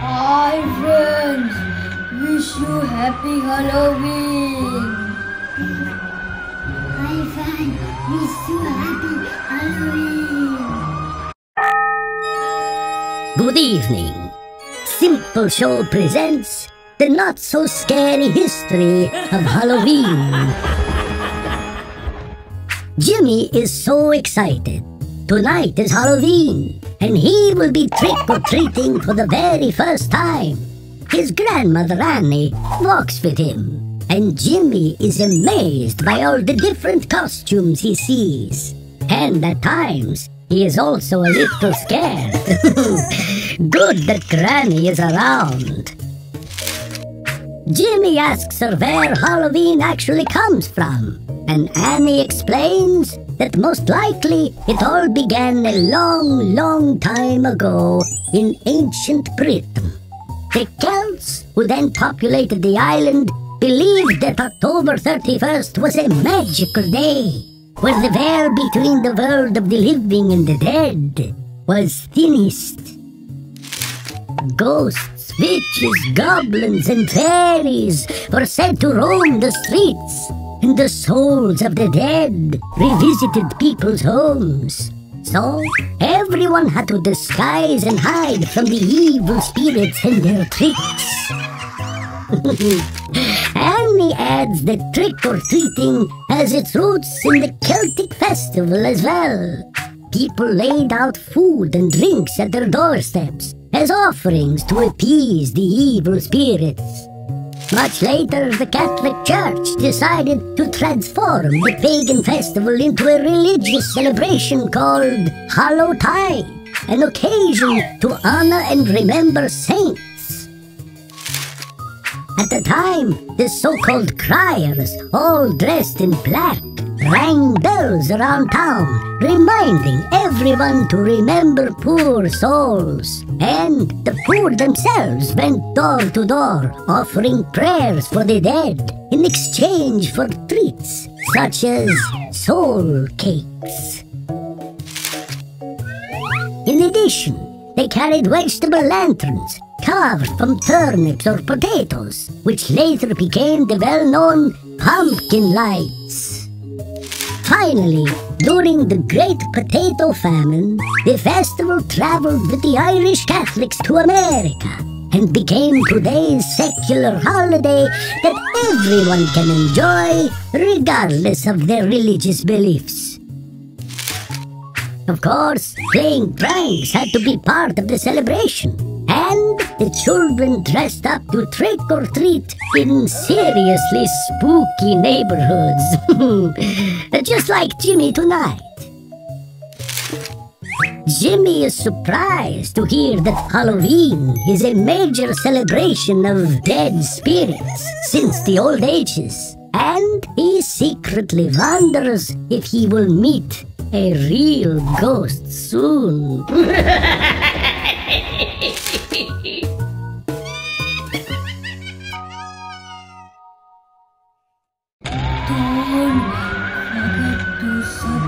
Hi friends, wish you happy Halloween. Hi fans, wish you happy Halloween. Good evening. Simple Show presents the not so scary history of Halloween. Jimmy is so excited. Tonight is Halloween, and he will be trick or treating for the very first time. His grandmother Annie walks with him, and Jimmy is amazed by all the different costumes he sees. And at times, he is also a little scared. Good that Granny is around. Jimmy asks her where Halloween actually comes from, and Annie explains that most likely it all began a long, long time ago in ancient Britain. The Celts, who then populated the island, believed that October 31st was a magical day, where the veil between the world of the living and the dead was thinnest. Ghosts, witches, goblins, and fairies were said to roam the streets, and the souls of the dead revisited people's homes. So everyone had to disguise and hide from the evil spirits and their tricks. Annie adds that trick or treating has its roots in the Celtic festival as well. People laid out food and drinks at their doorsteps as offerings to appease the evil spirits. Much later, the Catholic Church decided to transform the pagan festival into a religious celebration called Hallowtide, an occasion to honor and remember saints. At the time, the so-called criers, all dressed in black, rang bells around town, reminding everyone to remember poor souls. And the poor themselves went door to door, offering prayers for the dead in exchange for treats such as soul cakes. In addition, they carried vegetable lanterns carved from turnips or potatoes, which later became the well-known pumpkin lights. Finally, during the Great Potato Famine, the festival traveled with the Irish Catholics to America and became today's secular holiday that everyone can enjoy regardless of their religious beliefs. Of course, playing pranks had to be part of the celebration, the children dressed up to trick or treat in seriously spooky neighborhoods. Just like Jimmy tonight. Jimmy is surprised to hear that Halloween is a major celebration of dead spirits since the old ages. And he secretly wonders if he will meet a real ghost soon. sun.